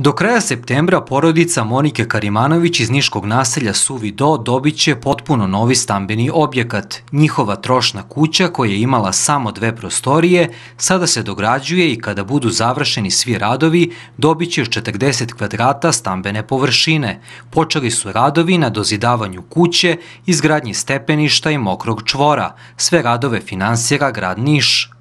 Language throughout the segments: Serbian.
Do kraja septembra porodica Monike Karimanović iz Niškog naselja Suvi Do dobit će potpuno novi stambeni objekat. Njihova trošna kuća koja je imala samo dve prostorije sada se dograđuje i kada budu završeni svi radovi dobit će 40 kvadrata stambene površine. Počeli su radovi na dozidavanju kuće, izgradnji stepeništa i mokrog čvora. Sve radove finansira grad Niš.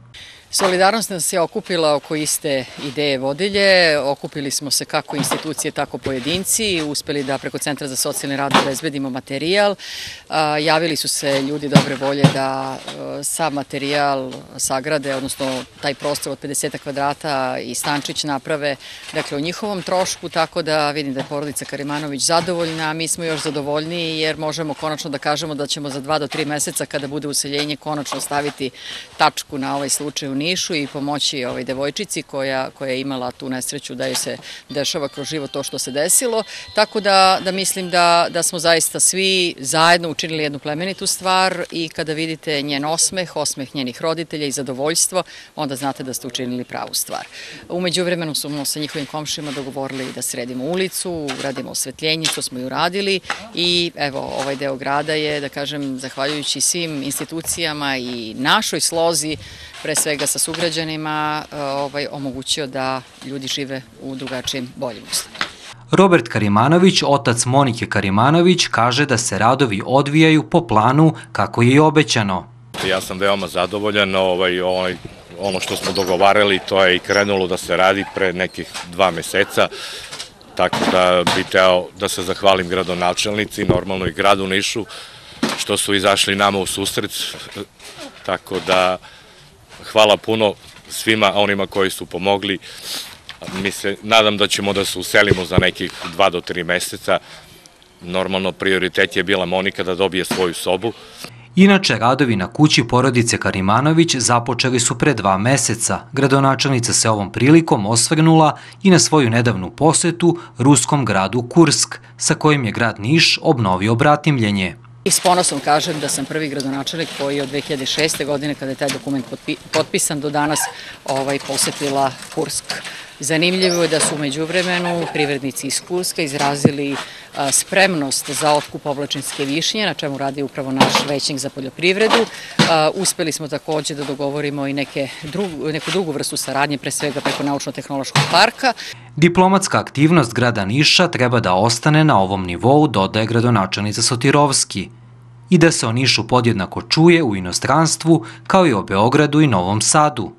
Solidarnost nas je okupila oko iste ideje vodilje, okupili smo se kako institucije, tako pojedinci, uspeli da preko Centra za socijalni rad obezbedimo materijal, javili su se ljudi dobre volje da e, sav materijal sagrade, odnosno taj prostor od 50 kvadrata i stančić naprave, dakle o njihovom trošku, tako da vidim da je porodica Karimanović zadovoljna, a mi smo još zadovoljniji jer možemo konačno da kažemo da ćemo za dva do tri meseca kada bude useljenje konačno staviti tačku na ovaj slučaj u Nišu i pomoći ovoj devojčici koja, koja je imala tu nesreću da joj se dešava kroz život to što se desilo. Tako da, da mislim da, da smo zaista svi zajedno učinili jednu plemenitu stvar i kada vidite njen osmeh, osmeh njenih roditelja i zadovoljstvo, onda znate da ste učinili pravu stvar. Umeđu vremenu smo sa njihovim komšima dogovorili da sredimo ulicu, radimo osvetljenje, što smo i uradili i evo ovaj deo grada je, da kažem, zahvaljujući svim institucijama i našoj slozi, pre svega sa sugrađanima, e, ovaj, omogućio da ljudi žive u drugačijim boljim uslovima. Robert Karimanović, otac Monike Karimanović, kaže da se radovi odvijaju po planu kako je i obećano. Ja sam veoma zadovoljan, ovaj, ovaj, ono što smo dogovarali, to je i krenulo da se radi pre nekih dva meseca, tako da bi teo da se zahvalim gradonačelnici, normalno i gradu Nišu, što su izašli nama u susret, tako da hvala puno svima onima koji su pomogli. Mi se, nadam da ćemo da se uselimo za nekih dva do tri meseca. Normalno prioritet je bila Monika da dobije svoju sobu. Inače, radovi na kući porodice Karimanović započeli su pre dva meseca. Gradonačelnica se ovom prilikom osvrnula i na svoju nedavnu posetu ruskom gradu Kursk, sa kojim je grad Niš obnovio bratimljenje. I s ponosom kažem da sam prvi gradonačelnik koji od 2006. godine, kada je taj dokument potpisan, do danas ovaj, posetila Kursk. Zanimljivo je da su umeđu vremenu privrednici iz Kurska izrazili spremnost za otkup oblačinske višnje, na čemu radi upravo naš većnik za poljoprivredu. Uspeli smo takođe da dogovorimo i neke drugu, neku drugu vrstu saradnje, pre svega preko Naučno-tehnološkog parka. Diplomatska aktivnost grada Niša treba da ostane na ovom nivou, dodaje gradonačelnica Sotirovski i da se o Nišu podjednako čuje u inostranstvu kao i o Beogradu i Novom Sadu.